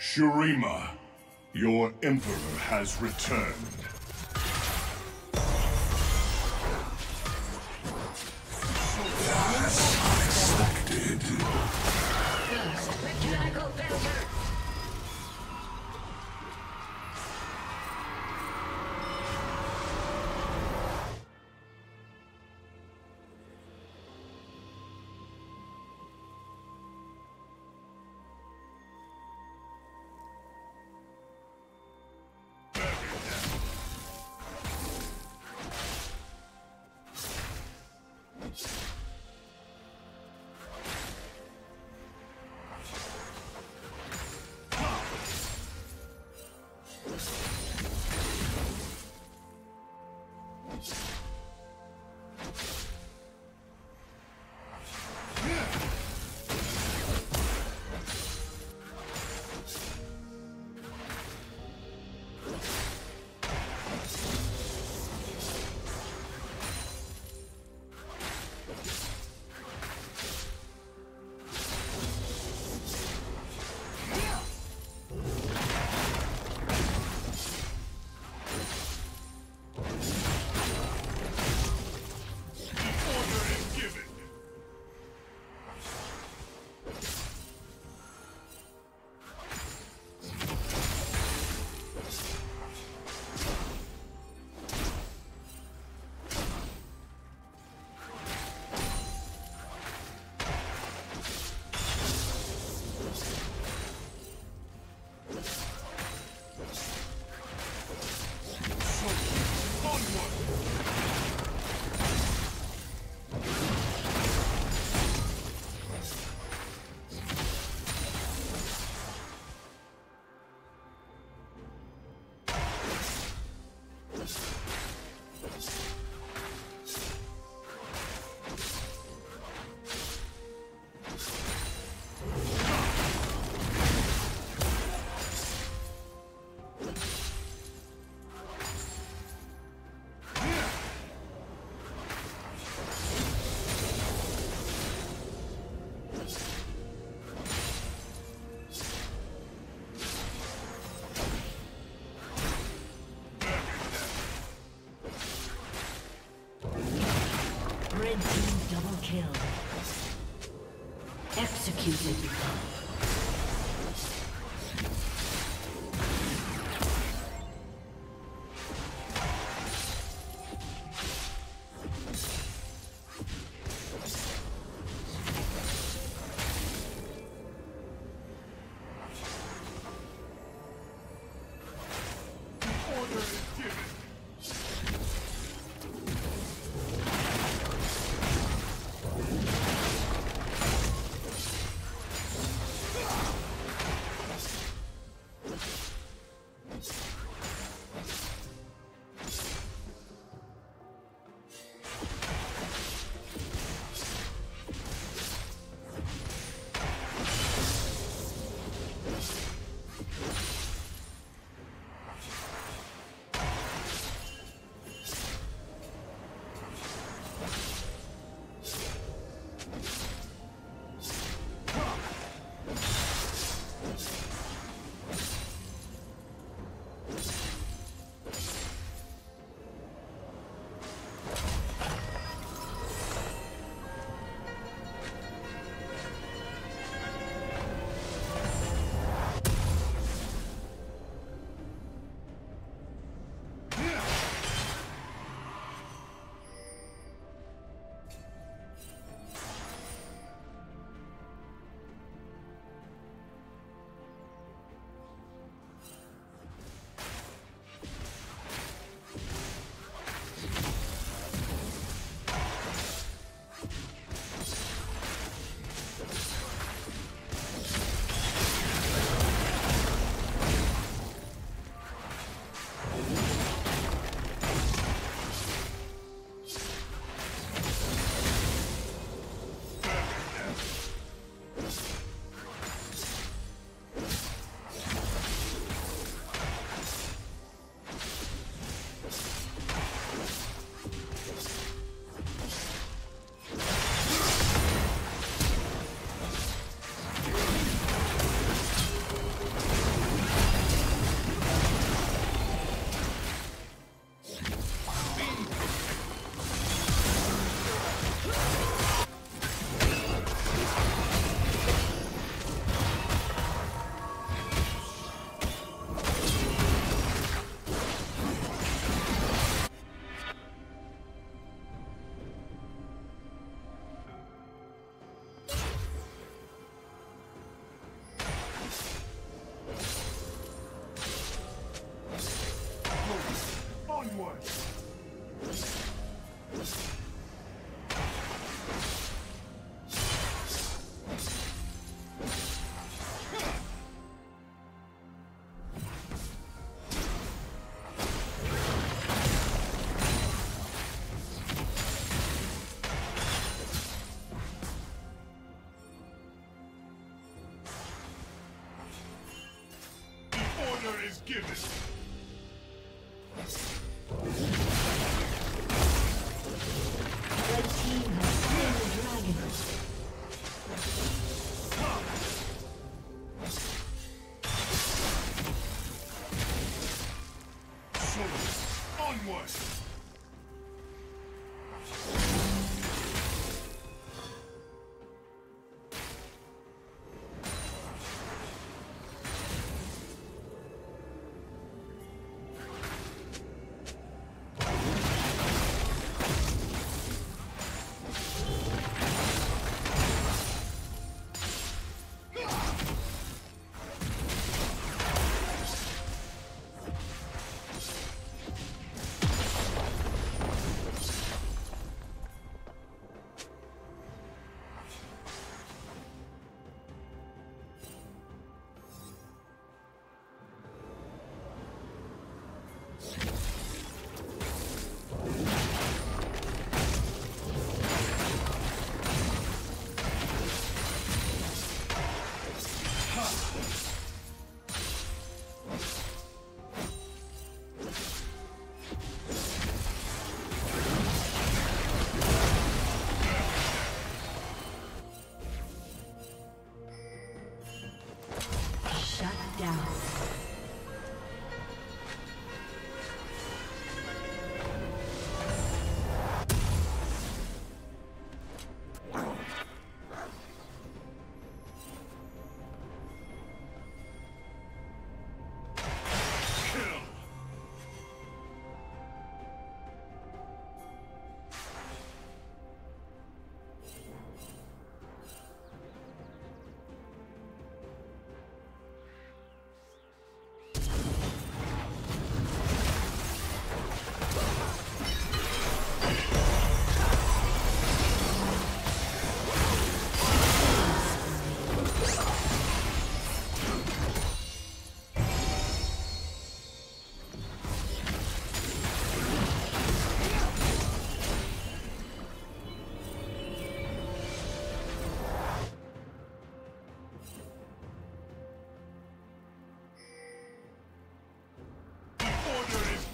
Shurima, your Emperor has returned. Executed. Given.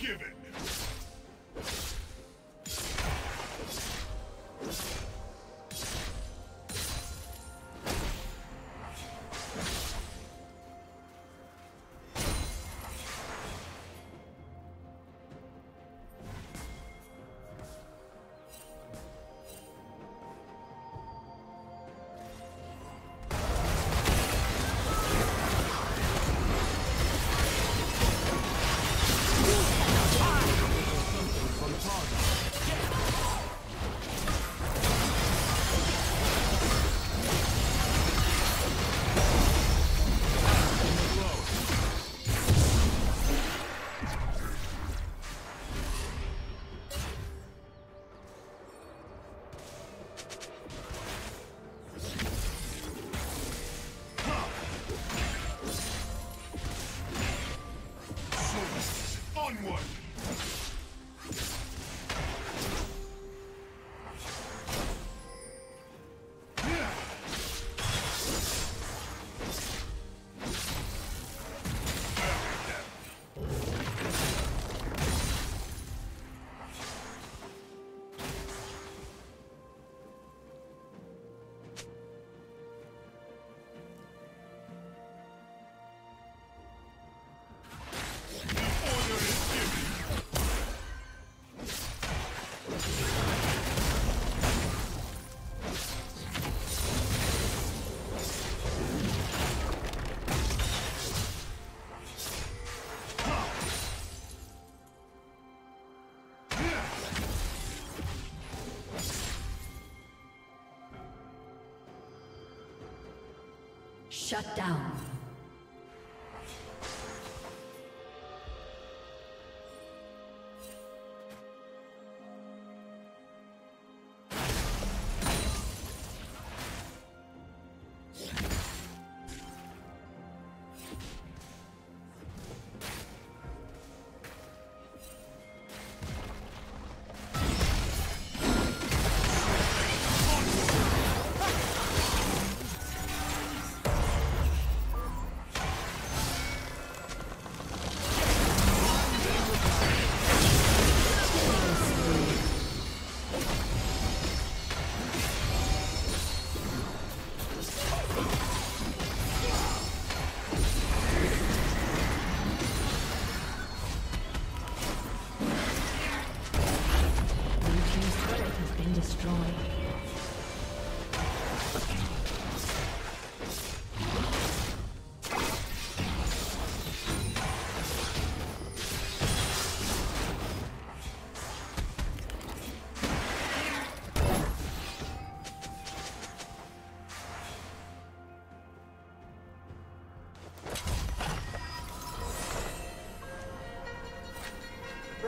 given. Shut down.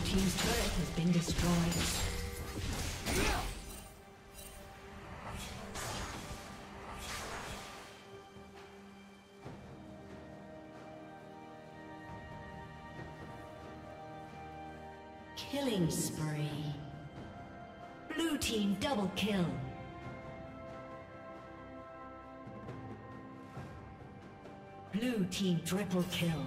Blue Team's turret has been destroyed. Killing spree. Blue team double kill. Blue team triple kill.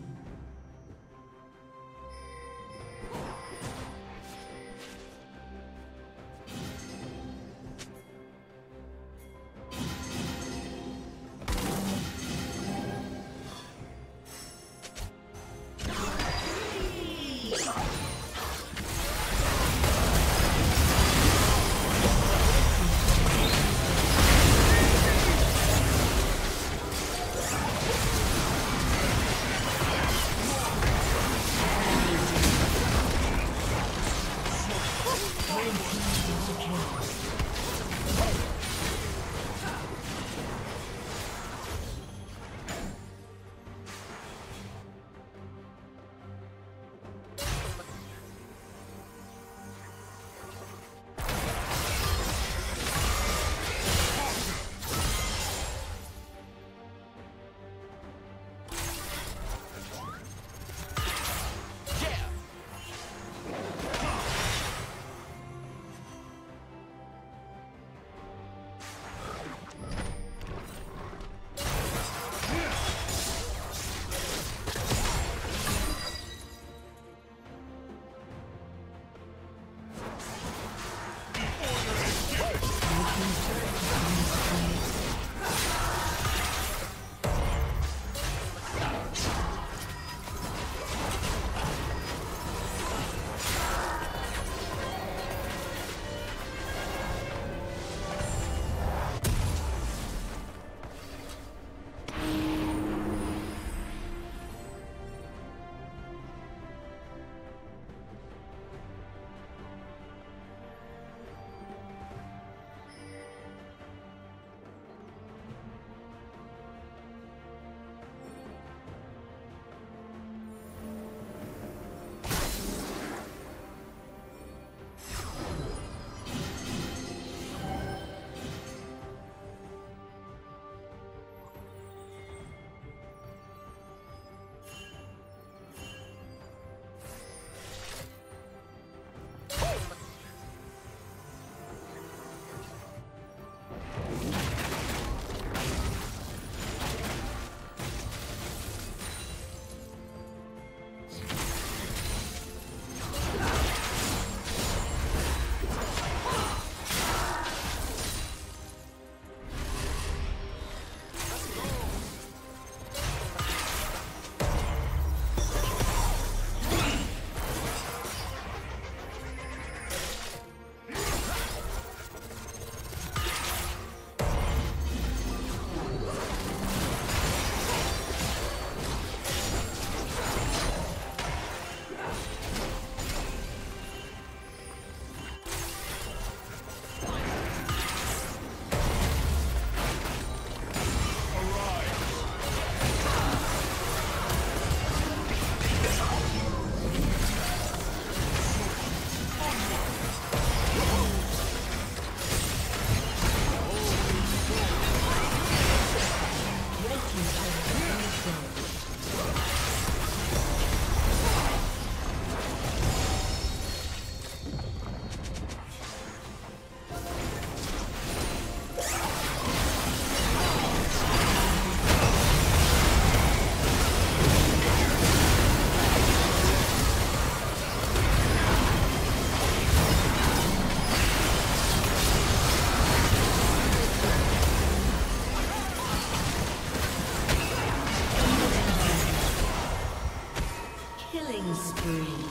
Three.